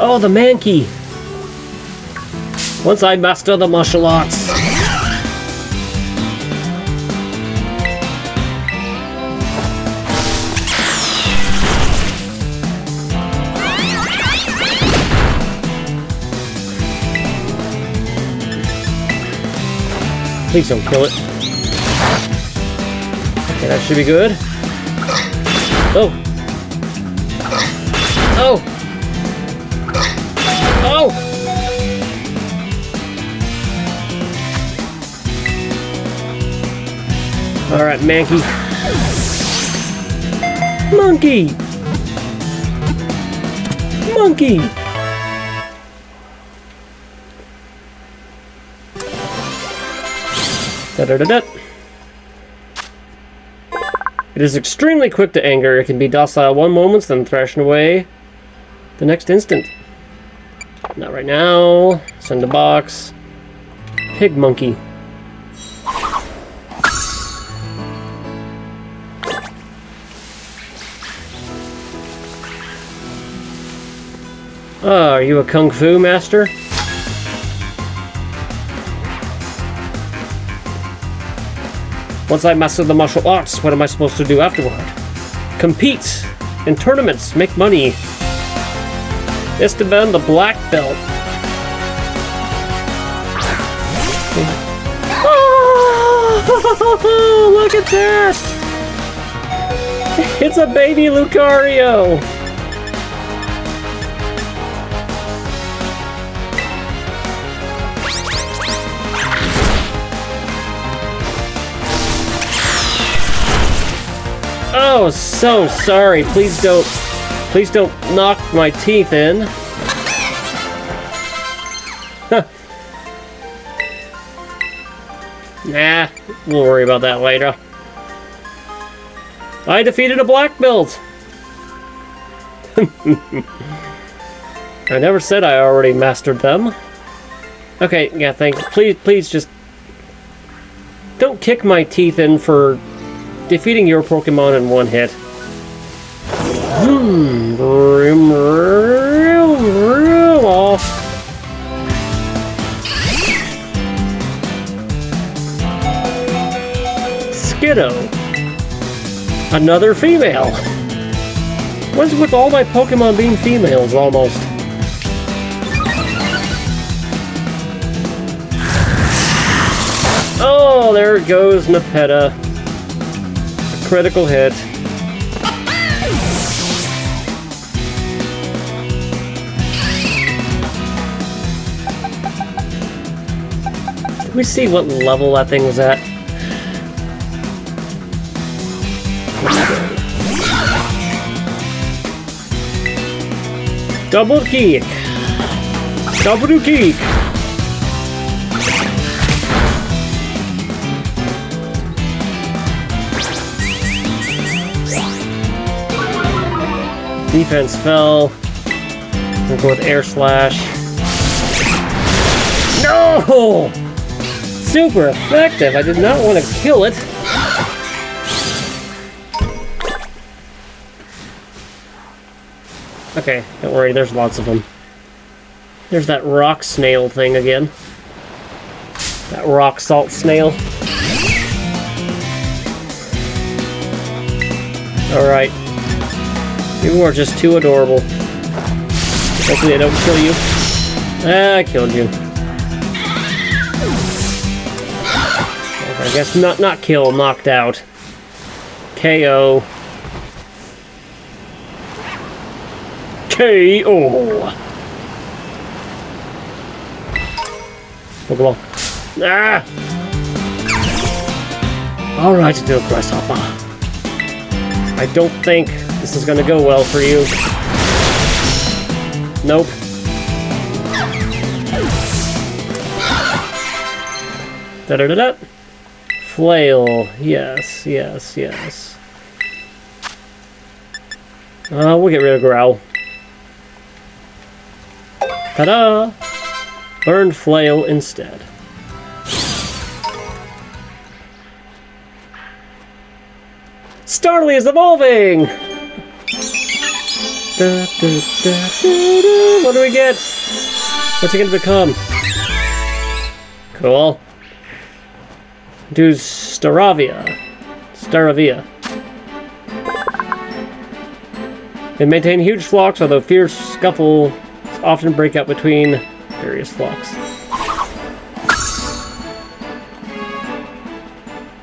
Oh, the Mankey! Once I master the martial arts. Please don't kill it. Okay, that should be good. Oh! Oh! Alright, Mankey. Monkey! Monkey! Da da da da. It is extremely quick to anger. It can be docile one moment, then thrashing away the next instant. Not right now. Send a box. Pig monkey. Oh, are you a kung fu master? Once I master the martial arts, what am I supposed to do afterward? Compete in tournaments, make money. Esteban the black belt. Oh, look at that! It's a baby Lucario! Oh, so sorry. Please don't, please don't knock my teeth in. nah, we'll worry about that later. I defeated a black belt. I never said I already mastered them. Okay, yeah, thanks. Please, please just don't kick my teeth in for defeating your Pokemon in one hit. Hmm. Off. Skiddo. Another female. What's with all my Pokemon being females, almost? Oh, there goes, Nepeta critical hit. Let me see what level that thing was at. Double kick. Double kick. Defense fell. We'll go with Air Slash. No! Super effective. I did not want to kill it. Okay, don't worry, there's lots of them. There's that rock snail thing again. That rock salt snail. Alright. You are just too adorable. Hopefully I don't kill you. Ah, I killed you. I guess not not kill, knocked out. KO. KO. Pokeball. Ah! Alright, do Grasshopper. I don't think this is gonna go well for you. Nope. Da da da da. Flail. Yes, yes, yes. Uh, we'll get rid of Growl. Ta-da! Learn Flail instead. Starly is evolving! Da, da, da. What do we get? What's it gonna become? Cool. Do Staravia. Staravia. They maintain huge flocks, although fierce scuffles often break out between various flocks.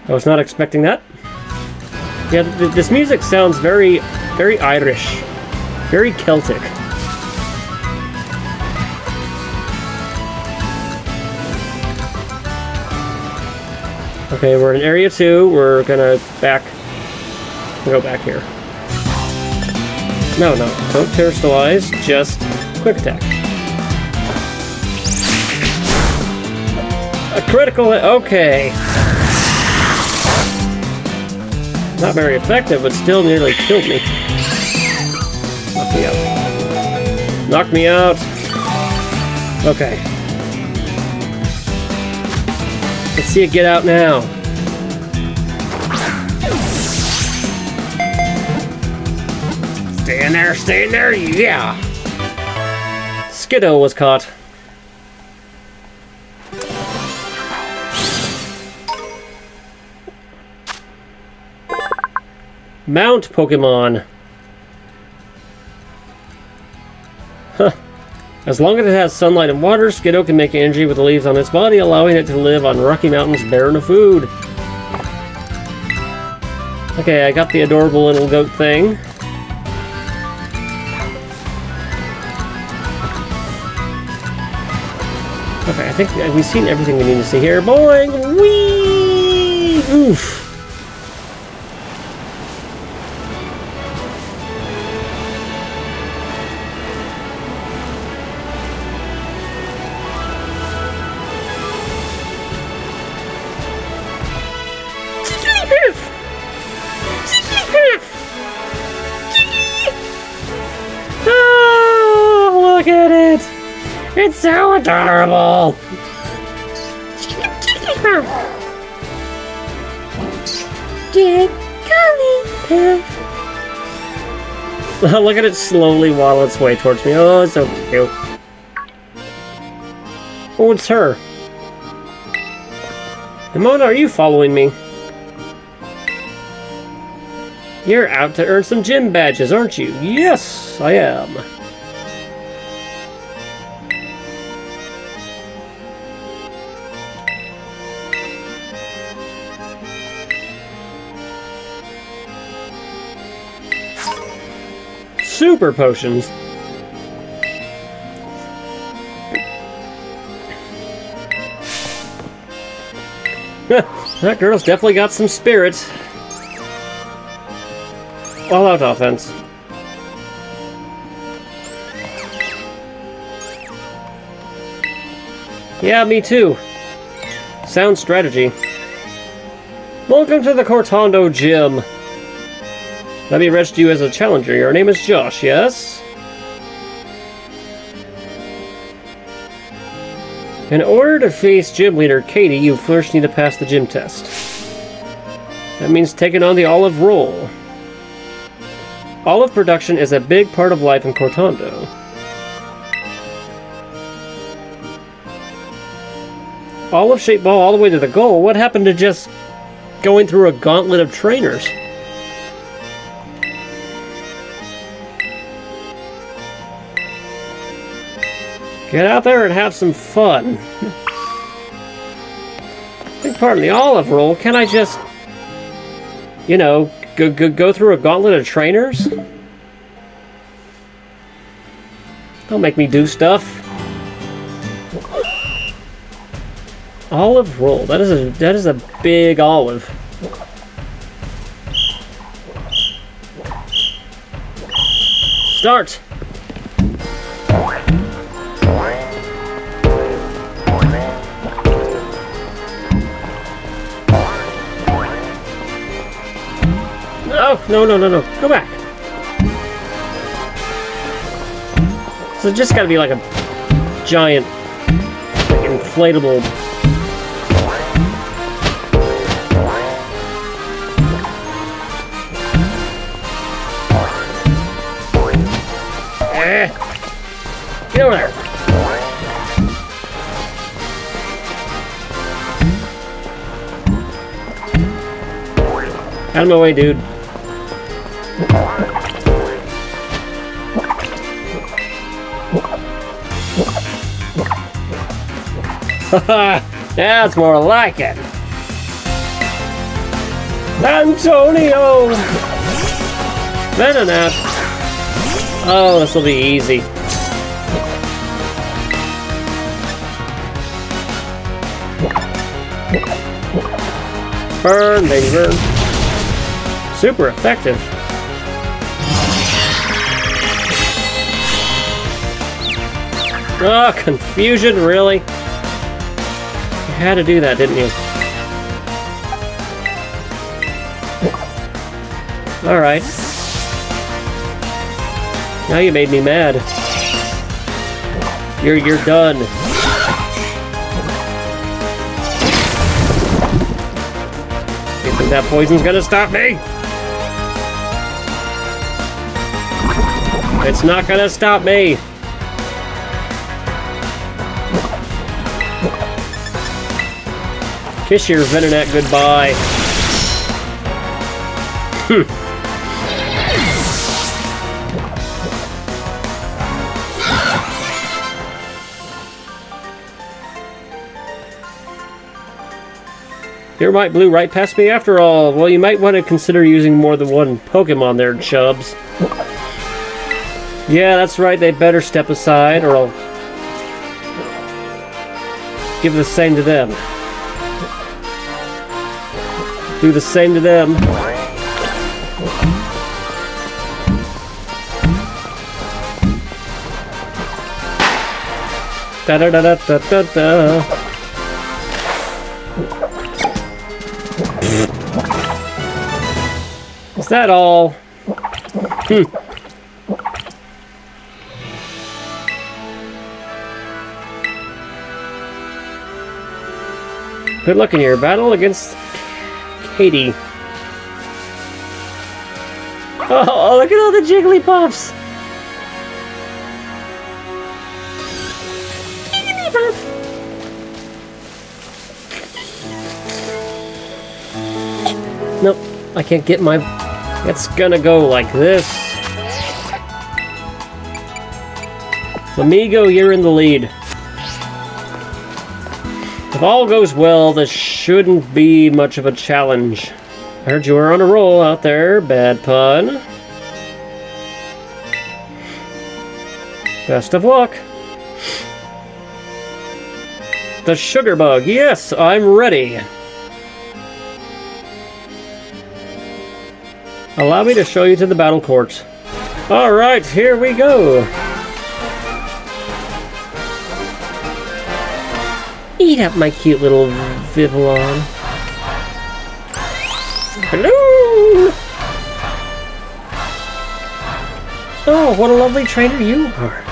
I was not expecting that. Yeah, th this music sounds very, very Irish. Very Celtic. Okay, we're in area two. We're gonna back. Go back here. No, no, don't terastallize. Just quick attack. A critical. Okay. Not very effective, but still nearly killed me. Knock me out. Knock me out. Okay. Let's see it get out now. Stay in there, stay in there, yeah! Skiddo was caught. Mount Pokemon. Huh. As long as it has sunlight and water, Skiddo can make energy with the leaves on its body, allowing it to live on Rocky Mountains barren of food. Okay, I got the adorable little goat thing. Okay, I think we've seen everything we need to see here. Boing! Whee! Oof! Look at it slowly waddle its way towards me. Oh, it's so cute. Oh, it's her. Nemona, are you following me? You're out to earn some gym badges, aren't you? Yes, I am. Super potions. that girl's definitely got some spirit. All out offense. Yeah, me too. Sound strategy. Welcome to the Cortondo Gym. Let me register you as a challenger. Your name is Josh, yes? In order to face gym leader Katy, you first need to pass the gym test. That means taking on the olive roll. Olive production is a big part of life in Cortondo. Olive shaped ball all the way to the goal. What happened to just going through a gauntlet of trainers? Get out there and have some fun. Big part of the olive roll. Can I just, you know, go, go, go through a gauntlet of trainers? Don't make me do stuff. Olive roll. That is a that is a big olive. Start. No, no, no, no. Go back. So it's just gotta be like a giant, like inflatable... Eh. Get over there. Out of my way, dude. That's more like it. Antonio! Venonat. Oh, this will be easy. Burn, baby, burn. Super effective. Oh, confusion, really? Had to do that, didn't you? Alright. Now you made me mad. You're you're done. You think that poison's gonna stop me? It's not gonna stop me. Kiss your Venonat goodbye. Hmm. Your might blew right past me after all. Well, you might want to consider using more than one Pokemon there, Chubs. Yeah, that's right. They better step aside or I'll give the same to them. Do the same to them. Da da da da da da da. Is that all? Hmm. Good luck in your battle against Katy. Oh, oh, look at all the Jigglypuffs! Nope, I can't get my it's gonna go like this. Flamigo, you're in the lead. If all goes well, this shouldn't be much of a challenge. I heard you were on a roll out there, bad pun. Best of luck. The sugar bug, yes, I'm ready. Allow me to show you to the battle court. Alright, here we go. Eat up my cute little Vivillon. Hello! Oh, what a lovely trainer you are.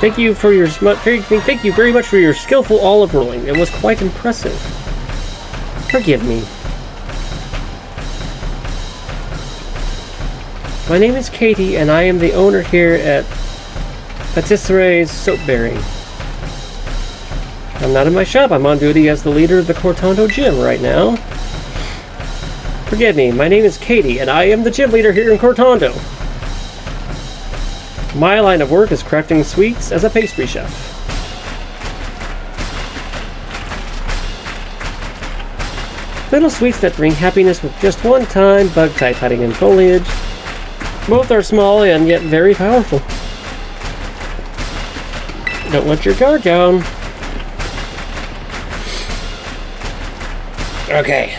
Thank you for your thank you very much for your skillful olive rolling. It was quite impressive. Forgive me. My name is Katy, and I am the owner here at Patisserie's Soapberry. I'm not in my shop. I'm on duty as the leader of the Cortondo Gym right now. Forgive me, my name is Katy, and I am the gym leader here in Cortondo. My line of work is crafting sweets as a pastry chef. Little sweets that bring happiness with just one time, bug-type hiding in foliage, both are small and yet very powerful. Don't let your guard down. Okay.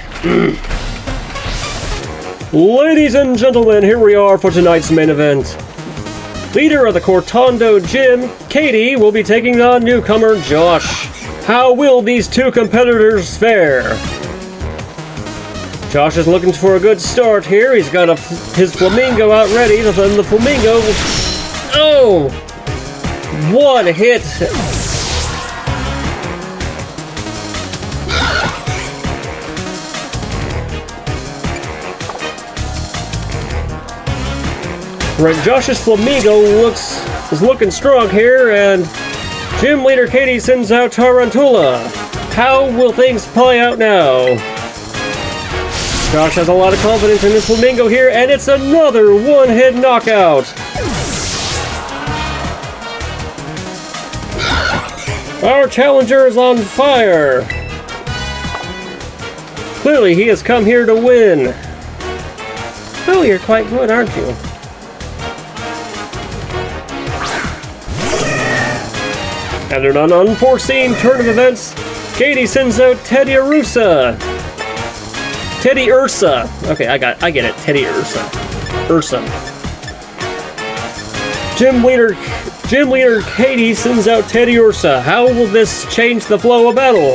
Ladies and gentlemen, here we are for tonight's main event. Leader of the Cortondo Gym, Katy, will be taking on newcomer Josh. How will these two competitors fare? Josh is looking for a good start here. He's got his Flamigo out ready, then the Flamigo... Oh! One hit! Right, Josh's Flamigo looks is looking strong here, and Gym Leader Katy sends out Tarountula. How will things play out now? Josh has a lot of confidence in this Flamigo here, and it's another one-hit knockout. Our challenger is on fire. Clearly, he has come here to win. Oh, you're quite good, aren't you? And an unforeseen turn of events, Katy sends out Teddiursa. Teddy Ursa. Okay, I got I get it. Teddiursa. Ursa. Gym leader Gym leader Katy sends out Teddiursa. How will this change the flow of battle?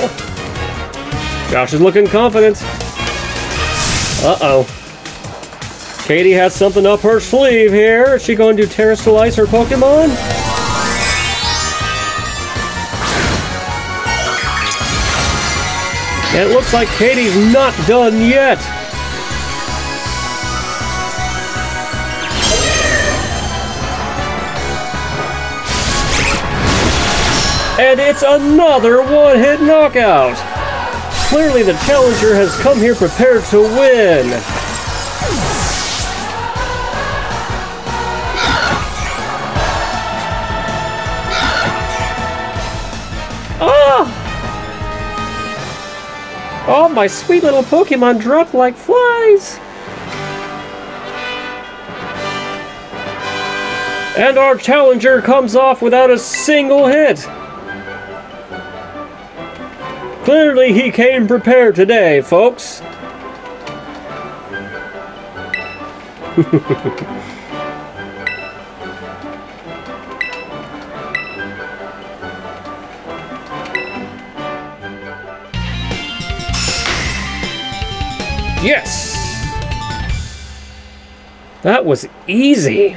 Josh is looking confident. Uh-oh. Katy has something up her sleeve here. Is she going to terastallize her Pokemon? It looks like Katy's not done yet. And it's another one-hit knockout. Clearly the challenger has come here prepared to win. Oh, my sweet little Pokemon dropped like flies! And our challenger comes off without a single hit! Clearly he came prepared today, folks. Yes! That was easy.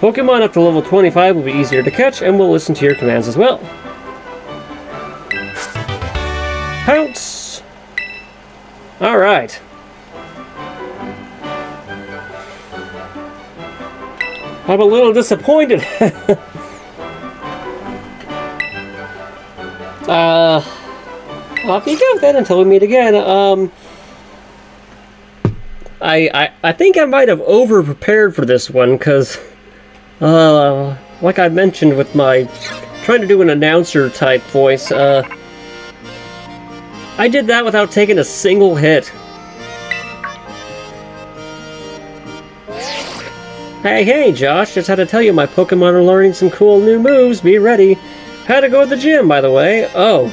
Pokemon up to level 25 will be easier to catch, and will listen to your commands as well. Pounce! Alright. I'm a little disappointed. uh... Off you go then until we meet again. Um, I, I, I think I might have over prepared for this one because, uh, like I mentioned with my trying to do an announcer type voice, uh, I did that without taking a single hit. Hey, hey, Josh, just had to tell you my Pokemon are learning some cool new moves. Be ready. Had to go to the gym, by the way. Oh,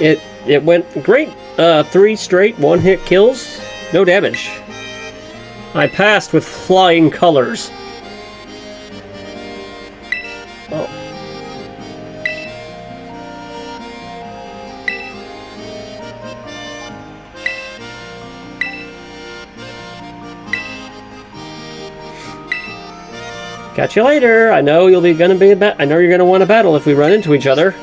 it it went great. Uh, three straight one-hit kills, no damage. I passed with flying colors. Oh. Catch you later. I know you'll be gonna be a I know you're gonna want to battle if we run into each other.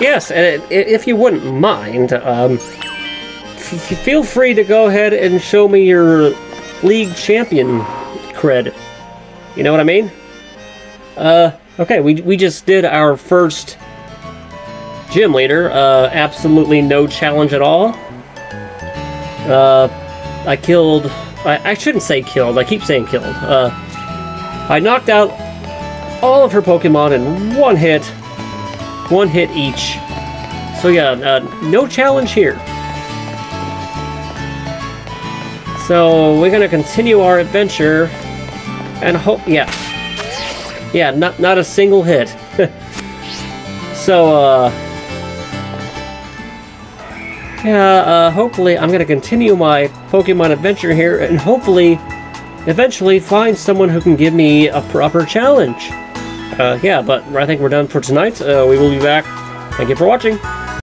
Yes, and if you wouldn't mind, um, feel free to go ahead and show me your league champion cred. You know what I mean? Uh, okay, we, we just did our first gym leader. Uh, absolutely no challenge at all. Uh, I killed... I, I shouldn't say killed, I keep saying killed. Uh, I knocked out all of her Pokemon in one hit one hit each. So yeah, uh, no challenge here. So we're gonna continue our adventure, and hope, yeah, yeah, not not a single hit. so uh, yeah, uh, hopefully I'm gonna continue my Pokemon adventure here, and hopefully, eventually find someone who can give me a proper challenge. Uh, yeah, but I think we're done for tonight. Uh, we will be back. Thank you for watching.